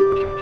Okay.